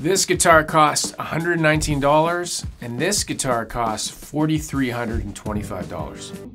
This guitar costs $119 and this guitar costs $4,325.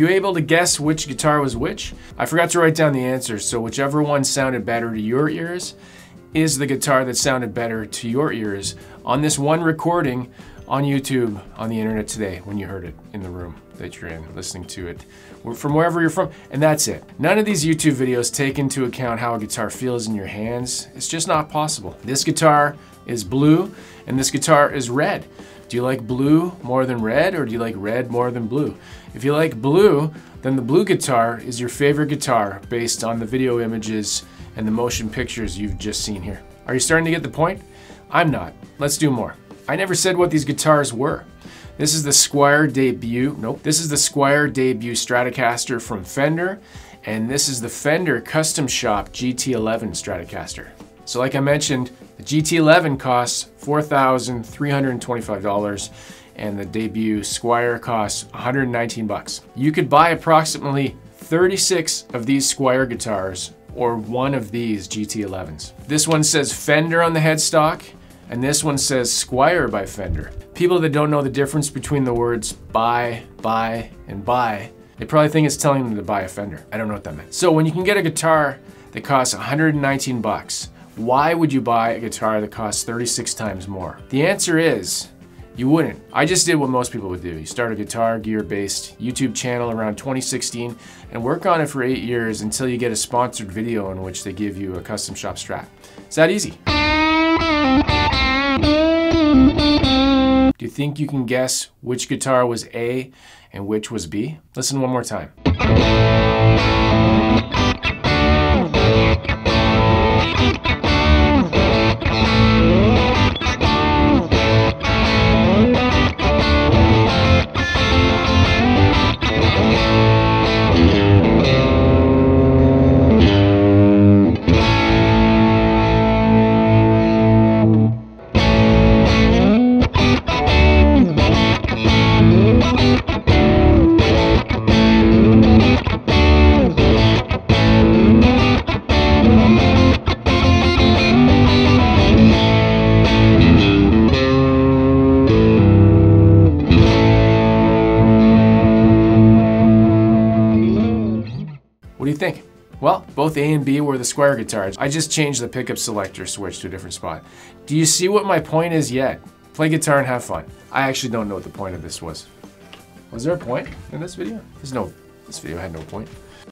You able to guess which guitar was which? I forgot to write down the answers, so whichever one sounded better to your ears is the guitar that sounded better to your ears on this one recording on YouTube on the internet today when you heard it in the room that you're in, listening to it from wherever you're from. And that's it. None of these YouTube videos take into account how a guitar feels in your hands. It's just not possible. This guitar is blue and this guitar is red. Do you like blue more than red or do you like red more than blue? If you like blue, then the blue guitar is your favorite guitar based on the video images and the motion pictures you've just seen here. Are you starting to get the point? I'm not. Let's do more. I never said what these guitars were. This is the Squier Debut, nope, this is the Squier Debut Stratocaster from Fender, and this is the Fender Custom Shop GT11 Stratocaster. So like I mentioned, the GT11 costs $4,325 and the debut Squier costs 119 bucks. You could buy approximately 36 of these Squier guitars or one of these GT11s. This one says Fender on the headstock and this one says Squier by Fender. People that don't know the difference between the words buy, buy, and buy, they probably think it's telling them to buy a Fender. I don't know what that meant. So when you can get a guitar that costs 119 bucks, why would you buy a guitar that costs 36 times more? The answer is you wouldn't. I just did what most people would do. You start a guitar gear based YouTube channel around 2016 and work on it for eight years until you get a sponsored video in which they give you a custom shop Strat. It's that easy. Do you think you can guess which guitar was A and which was B? Listen one more time. Think? Well, both A and B were the square guitars. I just changed the pickup selector switch to a different spot. Do you see what my point is yet? Play guitar and have fun. I actually don't know what the point of this was. Was there a point in this video? There's no, this video had no point.